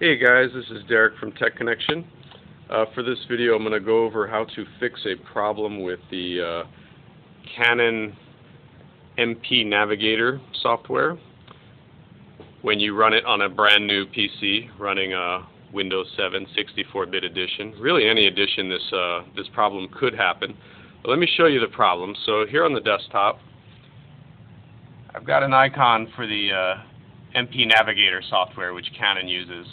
Hey guys, this is Derek from Tech Connection. Uh, for this video I'm going to go over how to fix a problem with the uh, Canon MP Navigator software when you run it on a brand new PC running a Windows 7 64-bit edition. Really any edition this, uh, this problem could happen. But let me show you the problem. So here on the desktop I've got an icon for the uh, MP Navigator software which Canon uses.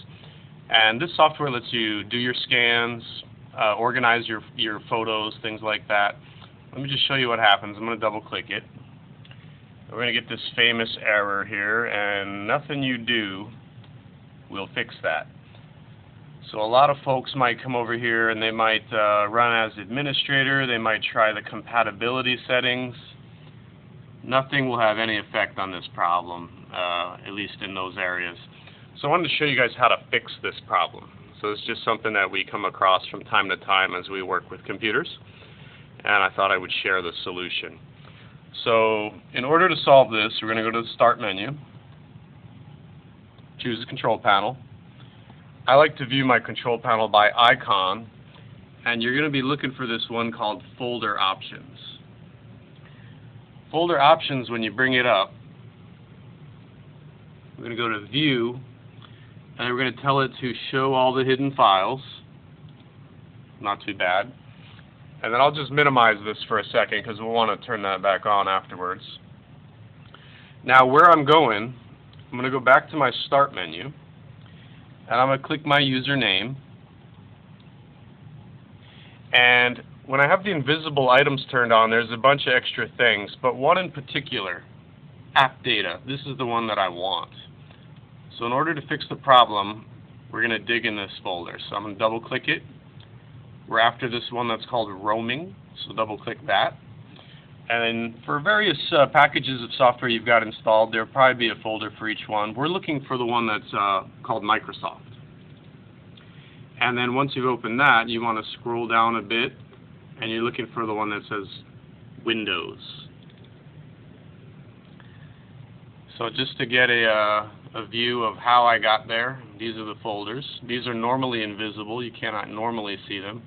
And this software lets you do your scans, uh, organize your, your photos, things like that. Let me just show you what happens. I'm going to double click it. We're going to get this famous error here, and nothing you do will fix that. So a lot of folks might come over here and they might uh, run as administrator, they might try the compatibility settings. Nothing will have any effect on this problem, uh, at least in those areas. So I wanted to show you guys how to fix this problem. So it's just something that we come across from time to time as we work with computers. And I thought I would share the solution. So in order to solve this, we're going to go to the Start menu, choose the Control Panel. I like to view my Control Panel by icon, and you're going to be looking for this one called Folder Options. Folder Options, when you bring it up, going to go to View, and we're going to tell it to show all the hidden files. Not too bad. And then I'll just minimize this for a second because we'll want to turn that back on afterwards. Now where I'm going, I'm going to go back to my Start menu and I'm going to click my username. And when I have the invisible items turned on, there's a bunch of extra things, but one in particular, app data. This is the one that I want. So in order to fix the problem, we're going to dig in this folder. So I'm going to double click it. We're after this one that's called roaming, so double click that. And for various uh, packages of software you've got installed, there'll probably be a folder for each one. We're looking for the one that's uh, called Microsoft. And then once you've opened that, you want to scroll down a bit, and you're looking for the one that says Windows. So just to get a, uh, a view of how I got there, these are the folders. These are normally invisible. You cannot normally see them.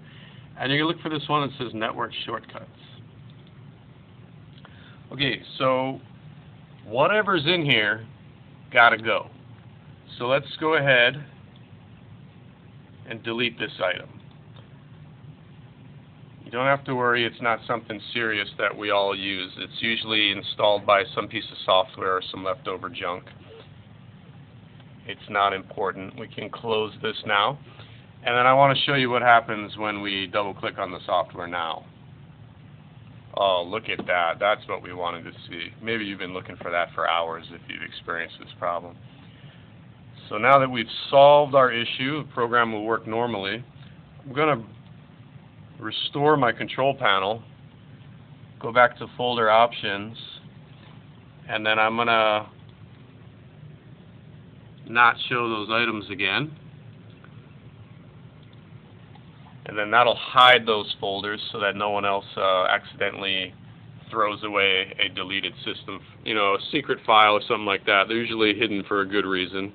And to look for this one that says Network Shortcuts. Okay, so whatever's in here, got to go. So let's go ahead and delete this item. You don't have to worry, it's not something serious that we all use. It's usually installed by some piece of software or some leftover junk. It's not important. We can close this now. And then I want to show you what happens when we double click on the software now. Oh, look at that. That's what we wanted to see. Maybe you've been looking for that for hours if you've experienced this problem. So now that we've solved our issue, the program will work normally. I'm going to restore my control panel, go back to folder options, and then I'm going to not show those items again. And then that'll hide those folders so that no one else uh, accidentally throws away a deleted system, you know, a secret file or something like that. They're usually hidden for a good reason.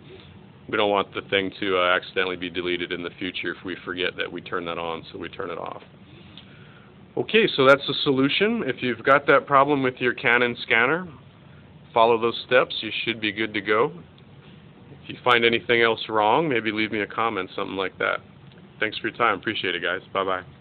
We don't want the thing to uh, accidentally be deleted in the future if we forget that we turn that on, so we turn it off. Okay, so that's the solution. If you've got that problem with your Canon scanner, follow those steps. You should be good to go. If you find anything else wrong, maybe leave me a comment, something like that. Thanks for your time. Appreciate it, guys. Bye-bye.